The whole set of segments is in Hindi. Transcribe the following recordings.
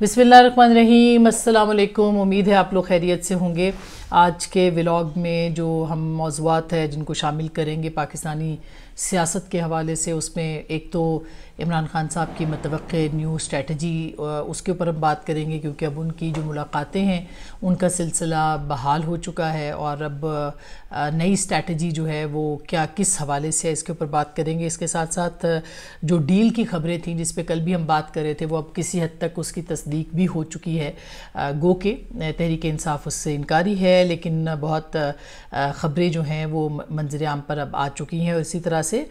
बिसमीम अल्लाम उम्मीद है आप लोग खैरियत से होंगे। आज के व्लॉग में जो हम मौजूद है, जिनको शामिल करेंगे पाकिस्तानी सियासत के हवाले से उसमें एक तो इमरान खान साहब की मतव न्यू स्ट्रेटजी उसके ऊपर हम बात करेंगे क्योंकि अब उनकी जो मुलाकातें हैं, उनका सिलसिला बहाल हो चुका है और अब नई स्ट्रेटजी जो है वो क्या किस हवाले से है, इसके ऊपर बात करेंगे। इसके साथ साथ जो डील की खबरें थी जिस पे कल भी हम बात कर रहे थे, वो अब किसी हद तक उसकी तस्दीक भी हो चुकी है। गो के तहरीक इंसाफ उससे इनकारी है, लेकिन बहुत ख़बरें जो हैं वो मंजर आम पर अब आ चुकी हैं और इसी तरह से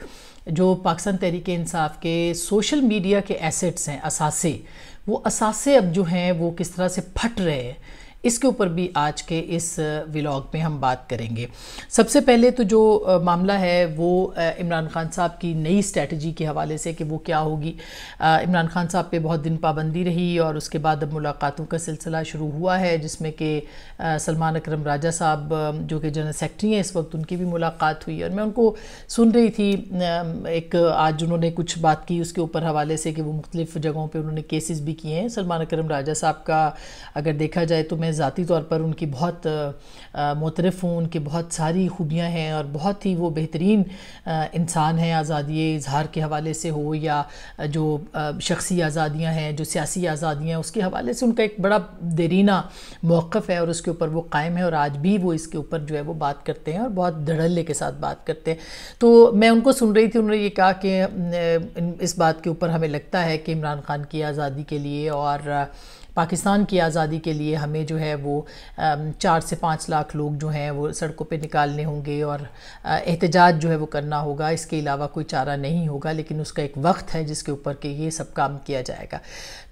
जो पाकिस्तान तहरीक इंसाफ के सोशल मीडिया के एसेट्स हैं, असासे, वो असासे अब जो हैं, वो किस तरह से फट रहे हैं? इसके ऊपर भी आज के इस व्लॉग में हम बात करेंगे। सबसे पहले तो जो मामला है वो इमरान खान साहब की नई स्ट्रेटजी के हवाले से कि वो क्या होगी। इमरान खान साहब पे बहुत दिन पाबंदी रही और उसके बाद अब मुलाकातों का सिलसिला शुरू हुआ है, जिसमें कि सलमान अकरम राजा साहब जो कि जनरल सेक्रेटरी हैं, इस वक्त उनकी भी मुलाकात हुई। और मैं उनको सुन रही थी एक, आज उन्होंने कुछ बात की उसके ऊपर हवाले से कि वो मुख्तलिफ़ जगहों पर उन्होंने केसेस भी किए हैं। सलमान अकरम राजा साहब का अगर देखा जाए तो मैं ज़ाती तौर पर उनकी बहुत मुतरफ़ हूँ, उनकी बहुत सारी खूबियाँ हैं और बहुत ही वो बेहतरीन इंसान हैं आज़ादी। इजहार के हवाले से हो या जो शख्सी आज़ादियाँ हैं, जो सियासी आज़ादियाँ हैं, उसके हवाले से उनका एक बड़ा देरीना मौक़ है और उसके ऊपर वो कायम है और आज भी वो इसके ऊपर जो है वो बात करते हैं और बहुत धड़ल्ले के साथ बात करते हैं। तो मैं उनको सुन रही थी, उन्होंने ये कहा कि इस बात के ऊपर हमें लगता है कि इमरान खान की आज़ादी के लिए और पाकिस्तान की आज़ादी के लिए हमें जो है वो चार से पाँच लाख लोग जो हैं वो सड़कों पे निकालने होंगे और एहतजाज जो है वो करना होगा। इसके अलावा कोई चारा नहीं होगा, लेकिन उसका एक वक्त है जिसके ऊपर के ये सब काम किया जाएगा।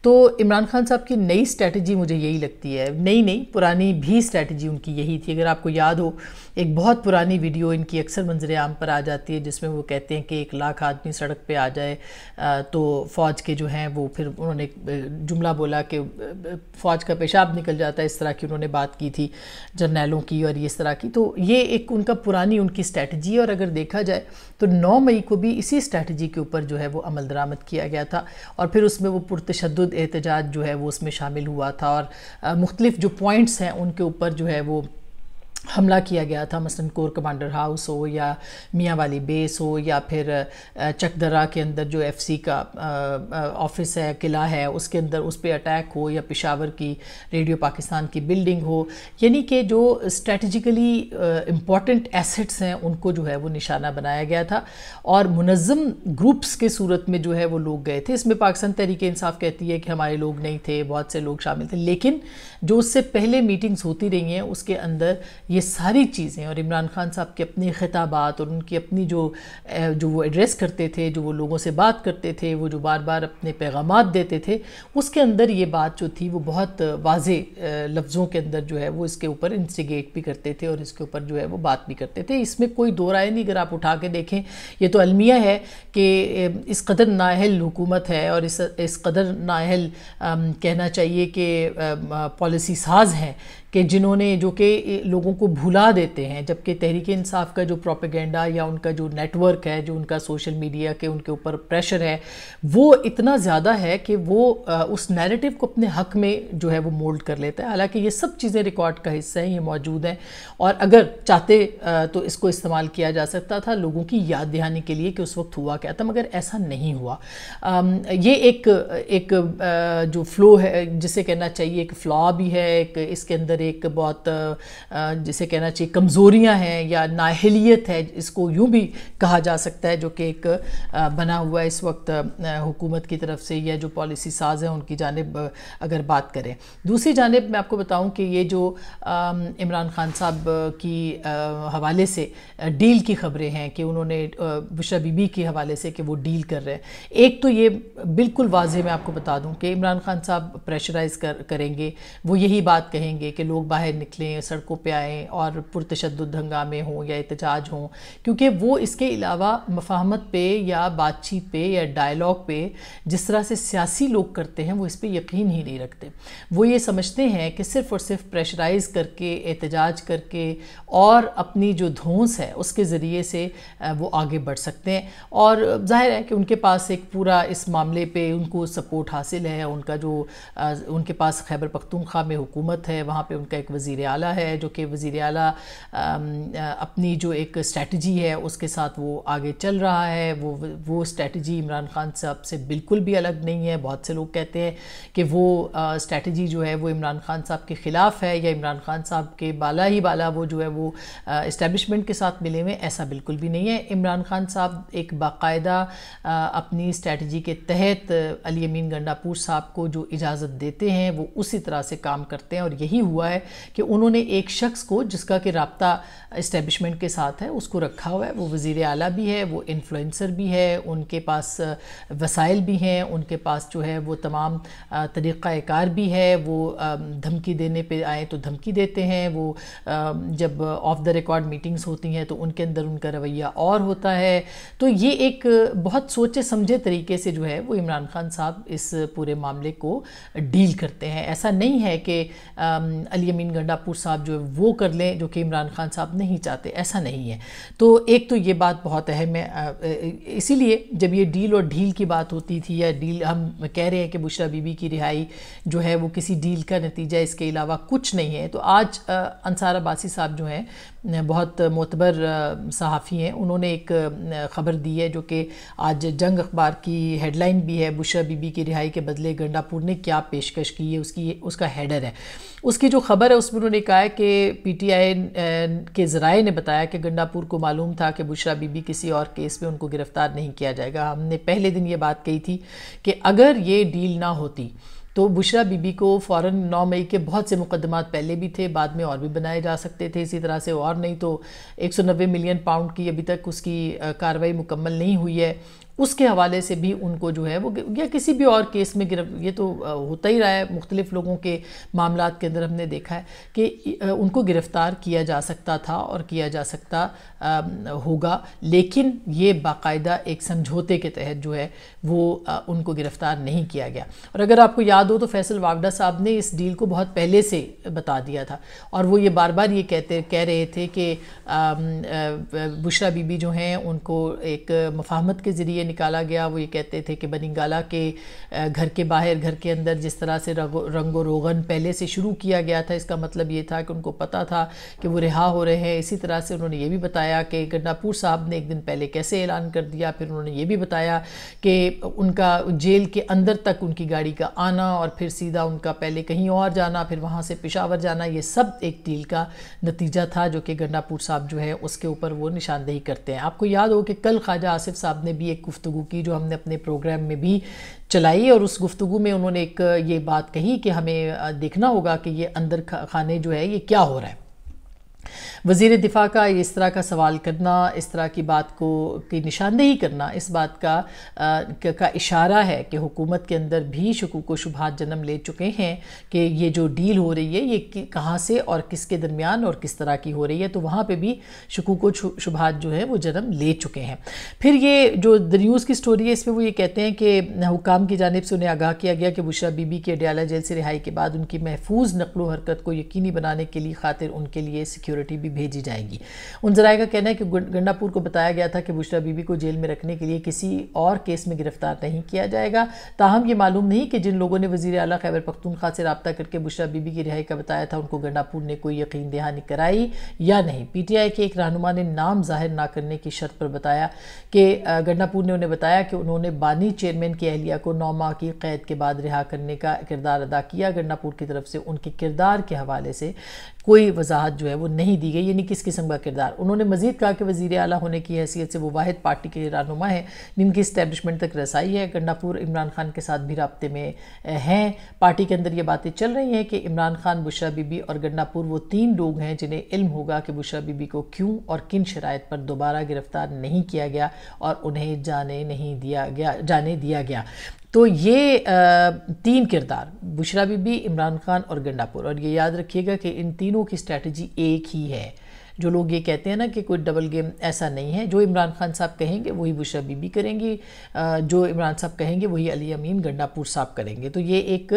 तो इमरान खान साहब की नई स्ट्रेटजी मुझे यही लगती है। नई नई पुरानी भी स्ट्रेटजी उनकी यही थी। अगर आपको याद हो, एक बहुत पुरानी वीडियो इनकी अक्सर मंजर आम पर आ जाती है, जिसमें वो कहते हैं कि एक लाख आदमी सड़क पे आ जाए तो फ़ौज के जो हैं, वो फिर उन्होंने जुमला बोला कि फ़ौज का पेशाब निकल जाता है, इस तरह की उन्होंने बात की थी जर्नैलों की और इस तरह की। तो ये एक उनका पुरानी उनकी स्ट्रेटजी और अगर देखा जाए तो नौ मई को भी इसी स्ट्रेटजी के ऊपर जो है, वो अमल दरामद किया गया था और फिर उसमें वो पुरतशद एहतजाज जो है वो उसमें शामिल हुआ था और मुख्तलिफ़ जो पॉइंट्स हैं उनके ऊपर जो है वो हमला किया गया था, मसलन कोर कमांडर हाउस हो या मियाँ वाली बेस हो या फिर चकदरा के अंदर जो एफसी का ऑफ़िस है, किला है, उसके अंदर उस पर अटैक हो या पिशावर की, रेडियो पाकिस्तान की बिल्डिंग हो, यानी कि जो स्ट्रेटजिकली इंपॉर्टेंट एसेट्स हैं, उनको जो है वो निशाना बनाया गया था और मुनज़म ग्रुप्स के सूरत में जो है वो लोग गए थे। इसमें पाकिस्तान तरीके इंसाफ कहती है कि हमारे लोग नहीं थे, बहुत से लोग शामिल थे, लेकिन जो उससे पहले मीटिंग्स होती रही हैं, उसके अंदर ये सारी चीज़ें, और इमरान खान साहब के अपने खिताबात और उनकी अपनी जो जो वो एड्रेस करते थे, जो वो लोगों से बात करते थे, वो जो बार बार अपने पैगाम देते थे, उसके अंदर ये बात जो थी वो बहुत वाज लफ्ज़ों के अंदर जो है वो इसके ऊपर इंस्टिगेट भी करते थे और इसके ऊपर जो है वो बात भी करते थे। इसमें कोई दो राय नहीं, अगर आप उठा के देखें, ये तो अलमिया है कि इस कदर नाहल हुकूमत है और इस इस कदर नाहल कहना चाहिए कि पॉलिसी साज हैं। कि जिन्होंने जो कि लोगों को भुला देते हैं, जबकि तहरीक इंसाफ का जो प्रोपेगेंडा या उनका जो नेटवर्क है, जो उनका सोशल मीडिया के उनके ऊपर प्रेशर है, वो इतना ज़्यादा है कि वो उस नैरेटिव को अपने हक में जो है वो मोल्ड कर लेता है। हालाँकि ये सब चीज़ें रिकॉर्ड का हिस्सा हैं, ये मौजूद हैं। और अगर चाहते तो इसको इस्तेमाल किया जा सकता था लोगों की याद दहानी के लिए कि उस वक्त हुआ क्या था, मगर ऐसा नहीं हुआ। ये एक एक जो फ्लो है, जिसे कहना चाहिए, एक फ्लॉ भी है, एक इसके अंदर एक बहुत जिसे कहना चाहिए कमज़ोरियाँ हैं या नाहलियत है, इसको यूँ भी कहा जा सकता है, जो कि एक बना हुआ है इस वक्त हुकूमत की तरफ़ से, या जो पॉलिसी साज हैं उनकी जानब अगर बात करें। दूसरी जानब मैं आपको बताऊँ कि ये जो इमरान खान साहब की हवाले से डील की खबरें हैं कि उन्होंने बुशरा बीबी के हवाले से कि वो डील कर रहे हैं। एक तो ये बिल्कुल वाज मैं आपको बता दूँ कि इमरान खान साहब प्रेशराइज कर, करेंगे, वो यही बात कहेंगे कि लोग बाहर निकलें, सड़कों पे आएँ और पुरतशद हंगामे हों या एहतजाज हों, क्योंकि वो इसके अलावा मफाहमत पे या बातचीत पे या डायलॉग पे जिस तरह से सियासी लोग करते हैं, वो इस पर यकीन ही नहीं रखते। वो ये समझते हैं कि सिर्फ़ और सिर्फ़ प्रेशराइज करके, एहतजाज करके और अपनी जो धोंस है, उसके ज़रिए से वो आगे बढ़ सकते हैं। और ज़ाहिर है कि उनके पास एक पूरा इस मामले पे उनको सपोर्ट हासिल है, उनका जो उनके पास खैबर पख्तूनख्वा में हुकूमत है, वहाँ पे उनका एक वज़ी अला है, जो कि वज़ी अला अपनी जो एक स्ट्रेटजी है, उसके साथ वो आगे चल रहा है। वो वो स्ट्रेटजी इमरान खान साहब से बिल्कुल भी अलग नहीं है। बहुत से लोग कहते हैं कि वो स्ट्रेटजी जो है वो इमरान खान साहब के ख़िलाफ़ है, या इमरान खान साहब के बाला ही बाला वो जो है वो इस्टेबलिशमेंट के साथ मिले हुए ऐसा बिल्कुल भी नहीं है। इमरान खान साहब एक बाकायदा अपनी स्ट्रेटजी के तहत अली अमीन गंडापुर साहब को जो इजाज़त देते हैं, वो उसी तरह से काम करते हैं और यही हुआ है। कि उन्होंने एक शख्स को, जिसका कि रबता इस्टेबलिशमेंट के साथ है, उसको रखा हुआ है। वो वज़ी अला भी है, वो इन्फ्लुएंसर भी है, उनके पास वसाइल भी हैं, उनके पास जो है वो तमाम तरीक़ाकार भी है। वो धमकी देने पे आए तो धमकी देते हैं। वो जब ऑफ़ द रिकॉर्ड मीटिंग्स होती हैं तो उनके अंदर उनका रवैया और होता है। तो ये एक बहुत सोचे समझे तरीके से जो है वो इमरान खान साहब इस पूरे मामले को डील करते हैं। ऐसा नहीं है कि अली अमीन गंडापुर साहब जो है, वो कर लें, जो कि इमरान खान साहब नहीं चाहते। ऐसा नहीं है। तो एक तो ये बात बहुत अहम है। इसीलिए जब ये डील और ढील की बात होती थी या डील, हम कह रहे हैं कि बुशरा बीबी की रिहाई जो है, वो किसी डील का नतीजा इसके अलावा कुछ नहीं है। तो आज अंसार अब्बासी साहब जो हैं बहुत मोतबर सहाफ़ी हैं। उन्होंने एक ख़बर दी है जो कि आज जंग अखबार की हेडलाइन भी है, बुशरा बीबी की रिहाई के बदले गंडापुर ने क्या पेशकश की है, उसकी, उसका हेडर है। उसकी जो खबर है, उसमें उन्होंने कहा है कि पीटीआई के ज़राए ने बताया कि गंडापुर को मालूम था कि बुशरा बीबी किसी और केस में उनको गिरफ़्तार नहीं किया जाएगा। हमने पहले दिन ये बात कही थी कि अगर ये डील ना होती तो बुशरा बीबी को फ़ौर नौ मई के बहुत से मुकदमात पहले भी थे, बाद में और भी बनाए जा सकते थे, इसी तरह से और नहीं तो 190 मिलियन पाउंड की अभी तक उसकी कार्रवाई मुकम्मल नहीं हुई है। उसके हवाले से भी उनको जो है वो या किसी भी और केस में गिरफ, ये तो होता ही रहा है, मुख्तलिफ़ लोगों के मामला के अंदर हमने देखा है कि उनको गिरफ़्तार किया जा सकता था और किया जा सकता होगा, लेकिन ये बाकायदा एक समझौते के तहत जो है वो उनको गिरफ़्तार नहीं किया गया। और अगर आपको याद हो तो फैसल वावडा साहब ने इस डील को बहुत पहले से बता दिया था और वो ये बार बार ये कहते, कह रहे थे कि बुशरा बीबी जो हैं, उनको एक मफाहमत के ज़रिए लिए निकाला गया, वो ये कहते थे कि बनिंगाला के घर के बाहर, घर के अंदर जिस तरह से रंगो रोगन पहले से शुरू किया गया था, इसका मतलब ये था कि उनको पता था कि वो रिहा हो रहे हैं। इसी तरह से उन्होंने ये भी बताया कि गन्नापुर साहब ने एक दिन पहले कैसे ऐलान कर दिया, फिर उन्होंने ये भी बताया कि उनका जेल के अंदर तक उनकी गाड़ी का आना और फिर सीधा उनका पहले कहीं और जाना, फिर वहाँ से पिशावर जाना, ये सब एक डील का नतीजा था जो कि गन्नापुर साहब जो है उसके ऊपर वो निशानदेही करते हैं। आपको याद हो कि कल ख्वाजा आसिफ साहब ने भी एक गुफ्तु की जो हमने अपने प्रोग्राम में भी चलाई और उस गुफ्तु में उन्होंने एक, ये बात कही कि हमें देखना होगा कि ये अंदर खाने जो है, ये क्या हो रहा है। वज़ीर दिफा का इस तरह का सवाल करना इस तरह की बात को की निशानदेही करना इस बात का आ, का इशारा है कि हुकूमत के अंदर भी शकूक व शुभात जन्म ले चुके हैं कि ये जो डील हो रही है ये कहाँ से और किसके दरमियान और किस तरह की हो रही है तो वहाँ पर भी शकूक व शुभात जो है वो जन्म ले चुके हैं। फिर ये जो द न्यूज़ की स्टोरी है इसमें वो ये कहते हैं कि हुकाम की जानब से उन्हें आगाह किया गया कि बुशरा बीबी के अडयाला जेल से रिहाई के बाद उनकी महफूज नकलो हरकत को यकीनी बनाने के लिए खातिर उनके लिए सिक्योरिटी भी भेजी जाएगी। उन जराए का कहना है कि गंडापुर को बताया गया था कि बुशरा बीबी को जेल में रखने के लिए किसी और केस में गिरफ़्तार नहीं किया जाएगा। ताहम ये मालूम नहीं कि जिन लोगों ने वजी अला खैबर पख्तूनख्वा से रबता करके बुशरा बीबी की रिहाई का बताया था, उनको गंडापुर ने कोई यकीन दहानी कराई या नहीं। पी टी आई के एक रहनुमा ने नाम ज़ाहिर ना करने की शर्त पर बताया कि गंडापुर ने उन्हें बताया कि उन्होंने बानी चेयरमैन की अहलिया को नौ माह की कैद के बाद रिहा करने का किरदार अदा किया। गंडापुर की तरफ़ से उनके किरदार के हवाले से कोई वजाहत जो है वो नहीं दी गई, यानी किस किस्म का किरदार? उन्होंने मजीद कहा कि वज़ीर अला होने की हैसियत से वो वाद पार्टी के रहनुमा है, जिनकी इस्टेबलिशमेंट तक रसाई है। गंडापुर इमरान खान के साथ भी रबते में हैं। पार्टी के अंदर ये बातें चल रही हैं कि इमरान खान, बुशरा बीबी और गंडापुर वो तीन लोग हैं जिन्हें इल्म होगा कि बुशरा बीबी को क्यों और किन शराइ पर दोबारा गिरफ़्तार नहीं किया गया और उन्हें जाने नहीं दिया गया, जाने दिया गया। तो ये तीन किरदार, बुशरा बीबी, इमरान खान और गंडापुर। और ये याद रखिएगा कि इन तीनों की स्ट्रैटेजी एक ही है। जो लोग ये कहते हैं ना कि कोई डबल गेम ऐसा नहीं है। जो इमरान खान साहब कहेंगे, वही बुशरा बीबी करेंगी। जो इमरान साहब कहेंगे, वही अली अमीन गंडापुर साहब करेंगे। तो ये एक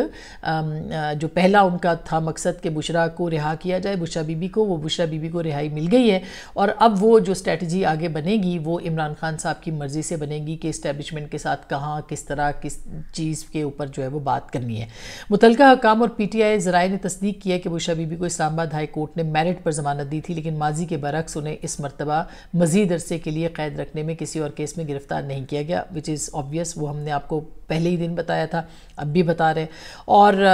जो पहला उनका था मकसद कि बुशरा को रिहा किया जाए बुशरा बीबी को, वो बुशरा बीबी को रिहाई मिल गई है। और अब वो जो स्ट्रेटजी आगे बनेगी, वो इमरान खान साहब की मर्ज़ी से बनेगी कि इस्टेबलिशमेंट के साथ कहाँ, किस तरह, किस चीज़ के ऊपर जो है वो बात करनी है। मुतल हकाम और पी टी आई ज़राए ने तस्दीक किया कि बुशरा बीबी को इस्लामाबाद हाई कोर्ट ने मेरिट पर ज़मानत दी थी, लेकिन माजी के बरक्स उन्हें इस मरतबा, मज़ीद अरसे के लिए क़ैद रखने में किसी और केस में गिरफ़्तार नहीं किया गया विच इज़ ऑबियस वो हमने आपको पहले ही दिन बताया था, अब भी बता रहे और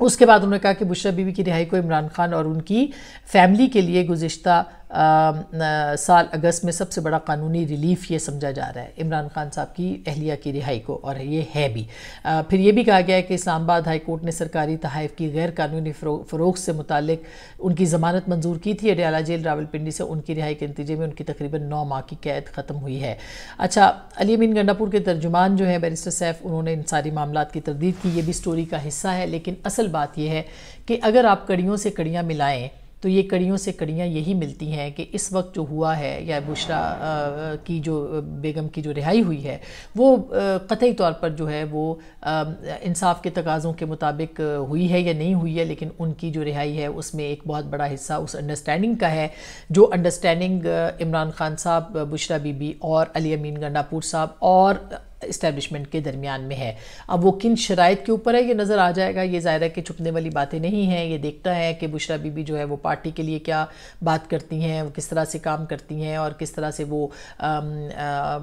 उसके बाद उन्होंने कहा कि बुशरा बीबी की रिहाई को इमरान खान और उनकी फैमिली के लिए गुज्त साल अगस्त में सबसे बड़ा कानूनी रिलीफ ये समझा जा रहा है। इमरान खान साहब की अहलिया की रिहाई को और ये है भी। आ, फिर ये भी कहा गया है कि इस्लामाबाद हाई कोर्ट ने सरकारी तहफ़ की गैर कानूनी फ़रोग से मुतक उनकी ज़मानत मंजूर की थी। अडियाला जेल रावलपिंडी से उनकी रिहाई के नतीजे में उनकी तकरीबन नौ माह की कैद ख़त्म हुई है। अच्छा अली अमीन गंडापुर के तर्जुमान जो है बैरिस्टर सैफ उन्होंने इन सारी मामला की तरदीद की ये भी स्टोरी का हिस्सा है। लेकिन असल बात यह है कि अगर आप कड़ियों से कड़ियाँ मिलाएँ तो ये कड़ियों से कड़ियाँ यही मिलती हैं कि इस वक्त जो हुआ है या बुशरा की जो बेगम की जो रिहाई हुई है, वो कतई तौर पर जो है वो इंसाफ के तकाज़ों के मुताबिक हुई है या नहीं हुई है, लेकिन उनकी जो रिहाई है उसमें एक बहुत बड़ा हिस्सा उस अंडरस्टैंडिंग का है, जो अंडरस्टैंडिंग इमरान खान साहब बुशरा बीबी और अली अमीन गंडापुर साहब और इस्टेब्लिशमेंट के दरमियान में है। अब वो किन शराइ के ऊपर है, ये नज़र आ जाएगा। ये ज़ायरा कि छुपने वाली बातें नहीं हैं। ये देखता है कि बुशरा बीबी जो है वो पार्टी के लिए क्या बात करती हैं, वो किस तरह से काम करती हैं और किस तरह से वो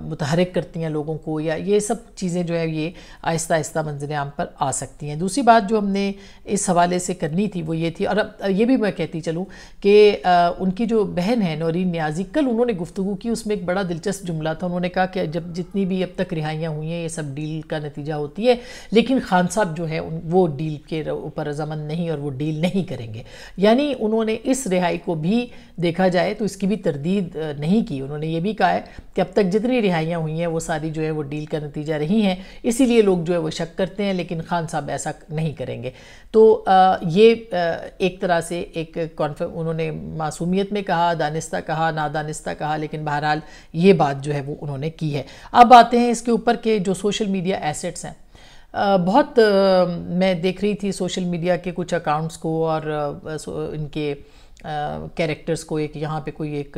मुतहरक करती हैं लोगों को या ये सब चीज़ें जो है ये आहिस्ता आहिस्ता मंजर आम पर आ सकती हैं। दूसरी बात जो हमने इस हवाले से करनी थी वो ये थी और अब ये भी मैं कहती चलूँ कि उनकी जो बहन है नौरीन न्याजी, कल उन्होंने गुफ्तु की, उसमें एक बड़ा दिलचस्प जुमला था। उन्होंने कहा कि जब जितनी भी अब तक रिहाइयाँ लड़ाइयाँ हुई हैं, ये सब डील का नतीजा होती है। लेकिन खान साहब जो है वो डील के ऊपर रजामंद नहीं और वो डील नहीं करेंगे। यानी उन्होंने इस रिहाई को भी देखा जाए तो इसकी भी तरदीद नहीं की। उन्होंने ये भी कहा है कि अब तक जितनी रिहाइयाँ हुई हैं, वो सारी जो है, वो डील का नतीजा रही हैं। इसीलिए लोग जो है, वो शक करते हैं, लेकिन खान साहब ऐसा नहीं करेंगे। तो ये एक तरह से एक कॉन्फ, उन्होंने मासूमियत में कहा, दानिस्ता कहा, नादानिस्ता कहा, लेकिन बहरहाल ये बात जो है, वो उन्होंने की है। अब आते हैं इसके ऊपर के जो सोशल मीडिया एसेट्स हैं बहुत मैं देख रही थी सोशल मीडिया के कुछ अकाउंट्स को और इनके कैरेक्टर्स को एक, यहाँ पे कोई एक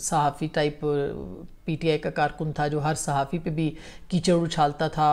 सहाफ़ी टाइप पीटीआई का कारकुन था जो हर सहाफ़ी पे भी कीचड़ उछालता था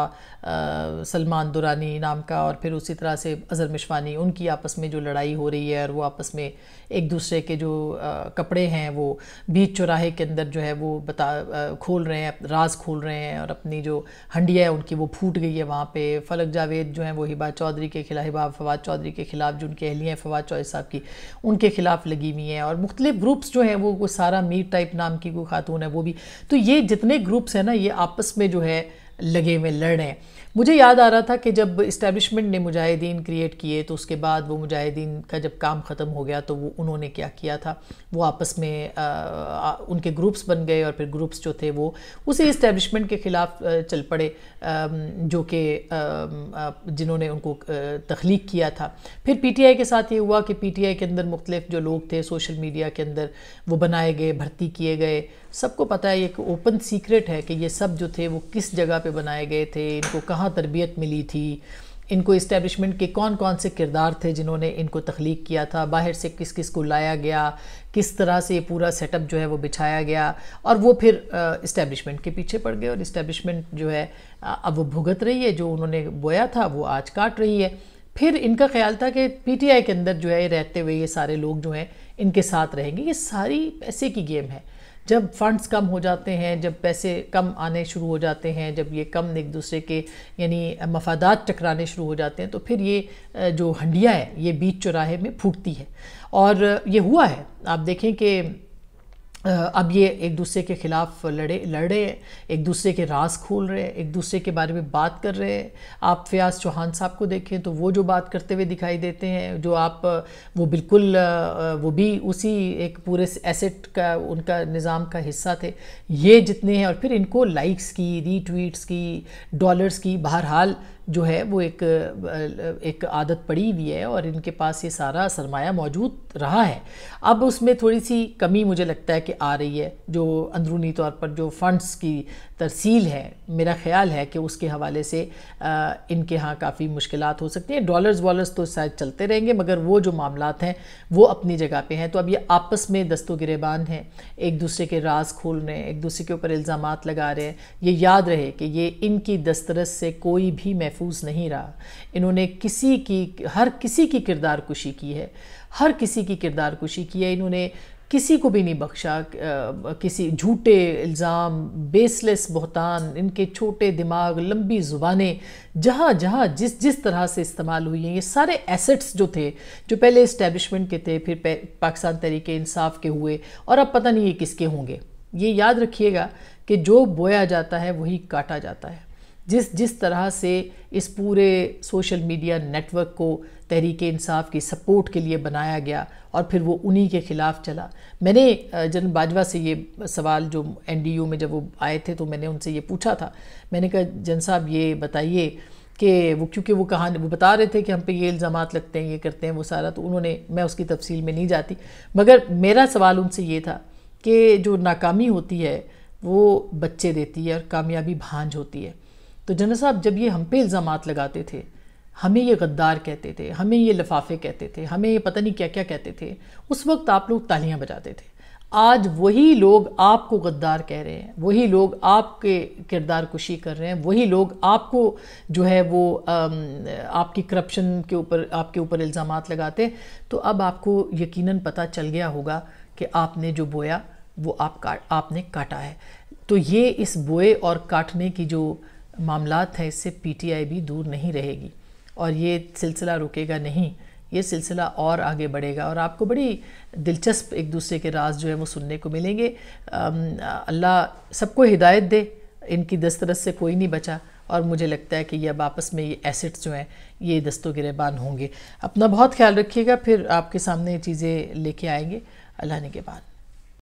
सलमान दुरानी नाम का और फिर उसी तरह से अज़हर मिशवानी उनकी आपस में जो लड़ाई हो रही है और वो आपस में एक दूसरे के जो आ, कपड़े हैं वो बीच चौराहे के अंदर जो है वो बता आ, खोल रहे हैं राज खोल रहे हैं और अपनी जो हंडिया है उनकी वो फूट गई है वहाँ पर फलक जावेद जो है वो हिबा चौधरी के खिलाफ हिबा फवाद चौधरी के ख़िलाफ़ जो उनकी अहलियाँ फवाद चौधरी साहब की उनके ख़िलाफ़ लगी हुई हैं और मुख्तलिफ़ ग्रुप्स जो हैं वो सारा मीर टाइप नाम की कोई खातून है वो भी तो ये जितने ग्रुप्स हैं ना ये आपस में जो है लगे हुए लड़ रहे हैं। मुझे याद आ रहा था कि जब इस्टेब्लिशमेंट ने मुजाहिदीन क्रिएट किए तो उसके बाद वो मुजाहिदीन का जब काम ख़त्म हो गया तो वो उन्होंने क्या किया था? वो आपस में आ, आ, उनके ग्रुप्स बन गए और फिर ग्रुप्स जो थे वो उसी इस्टेब्लिशमेंट के ख़िलाफ़ चल पड़े आ, जो कि जिन्होंने उनको तख्लीक किया था। फिर पी टी आई के साथ ये हुआ कि पी टी आई के अंदर मुख्तलिफ़ जो लोग थे सोशल मीडिया के अंदर वो बनाए गए भर्ती किए गए। सबको पता है एक ओपन सीक्रेट है कि ये सब जो थे, वो किस जगह पे बनाए गए थे, इनको कहाँ तरबियत मिली थी, इनको इस्टेब्लिशमेंट के कौन कौन से किरदार थे जिन्होंने इनको तख्लीक किया था, बाहर से किस किस को लाया गया, किस तरह से ये पूरा सेटअप जो है वो बिछाया गया, और वो फिर इस्टेब्लिशमेंट के पीछे पड़ गए, और इस्टेब्लिशमेंट जो है अब वो भुगत रही है, जो उन्होंने बोया था, वो आज काट रही है। फिर इनका ख्याल था कि पीटीआई के अंदर जो है रहते हुए ये सारे लोग जो हैं, इनके साथ रहेंगे। ये सारी पैसे की गेम है। जब फंड्स कम हो जाते हैं, जब पैसे कम आने शुरू हो जाते हैं, जब ये कम एक दूसरे के, यानी मफादात टकराने शुरू हो जाते हैं तो फिर ये जो हंडिया है, ये बीच चौराहे में फूटती है। और ये हुआ है, आप देखें कि अब ये एक दूसरे के ख़िलाफ़ लड़े, लड़, एक दूसरे के राज खोल रहे हैं एक दूसरे के बारे में बात कर रहे। हैं आप फयाज चौहान साहब को देखें तो वो जो बात करते हुए दिखाई देते हैं, जो आप, वो बिल्कुल वो भी उसी एक पूरे एसेट का, उनका निज़ाम का हिस्सा थे। ये जितने हैं और फिर इनको लाइक्स की रीट्वीट्स की डॉलर्स की, बहरहाल जो है वो एक एक आदत पड़ी हुई है और इनके पास ये सारा सरमाया मौजूद रहा है। अब उसमें थोड़ी सी कमी मुझे लगता है कि आ रही है जो अंदरूनी तौर पर जो फंड्स की तरसील है मेरा ख्याल है कि उसके हवाले से आ, इनके यहाँ काफ़ी मुश्किल हो सकती हैं। डॉलर्स वॉलर्स तो शायद चलते रहेंगे मगर वो जो मामला हैं वो अपनी जगह पे हैं। तो अब ये आपस में दस्तो गिरेबान हैं। एक दूसरे के राज खोल रहे हैं एक दूसरे के ऊपर इल्ज़ाम लगा रहे हैं। ये याद रहे कि ये इनकी दस्तरस से कोई भी महफूज नहीं रहा। इन्होंने किसी की, हर किसी की किरदार कुशी की है। हर किसी की किरदार कुशी की है। इन्होंने किसी को भी नहीं बख्शा। किसी झूठे इल्ज़ाम बेसलेस बहतान, इनके छोटे दिमाग, लंबी ज़ुबानें, जहाँ जहाँ, जिस जिस तरह से इस्तेमाल हुई हैं, ये सारे एसेट्स जो थे, जो पहले इस्टेबलिशमेंट के थे, फिर पाकिस्तान तरीके इंसाफ के हुए, और अब पता नहीं ये किसके होंगे। ये याद रखिएगा कि जो बोया जाता है, वही काटा जाता है। जिस जिस तरह से इस पूरे सोशल मीडिया नेटवर्क को तहरीक इंसाफ की सपोर्ट के लिए बनाया गया और फिर वो उन्हीं के ख़िलाफ़ चला। मैंने जन बाजवा से ये सवाल जो एनडीयू में जब वो आए थे तो मैंने उनसे ये पूछा था। मैंने कहा, जन साहब, ये बताइए कि वो, क्योंकि वो कहानी, वो बता रहे थे कि हम पे ये इल्ज़ाम लगते हैं, ये करते हैं वो सारा तो उन्होंने, मैं उसकी तफसील में नहीं जाती। मगर मेरा सवाल उनसे ये था कि जो नाकामी होती है, वो बच्चे देती है और कामयाबी भांज होती है। तो जनरल साहब, जब ये हम पे इल्ज़ाम लगाते थे, हमें ये गद्दार कहते थे, हमें ये लफाफे कहते थे, हमें ये पता नहीं क्या क्या कहते थे, उस वक्त आप लोग तालियाँ बजाते थे। आज वही लोग आपको गद्दार कह रहे हैं, वही लोग आपके किरदार कुशी कर रहे हैं, वही लोग आपको जो है वो आपकी करप्शन के ऊपर, आपके ऊपर इल्ज़ाम लगाते हैं। तो अब आपको यकीनन पता चल गया होगा कि आपने जो बोया, वो आप काट आपने काटा है। तो ये इस बोए और काटने की जो मामलात हैं, इससे पीटीआई भी दूर नहीं रहेगी। और ये सिलसिला रुकेगा नहीं, ये सिलसिला और आगे बढ़ेगा। और आपको बड़ी दिलचस्प एक दूसरे के राज जो है वो सुनने को मिलेंगे। अल्लाह सबको हिदायत दे, इनकी दस्तरस से कोई नहीं बचा। और मुझे लगता है कि ये अब आपस में ये एसेट्स जो हैं, ये दस्तों गिरबान होंगे। अपना बहुत ख्याल रखिएगा, फिर आपके सामने चीज़ें लेके आएँगे। अल्लाह ने के बाद।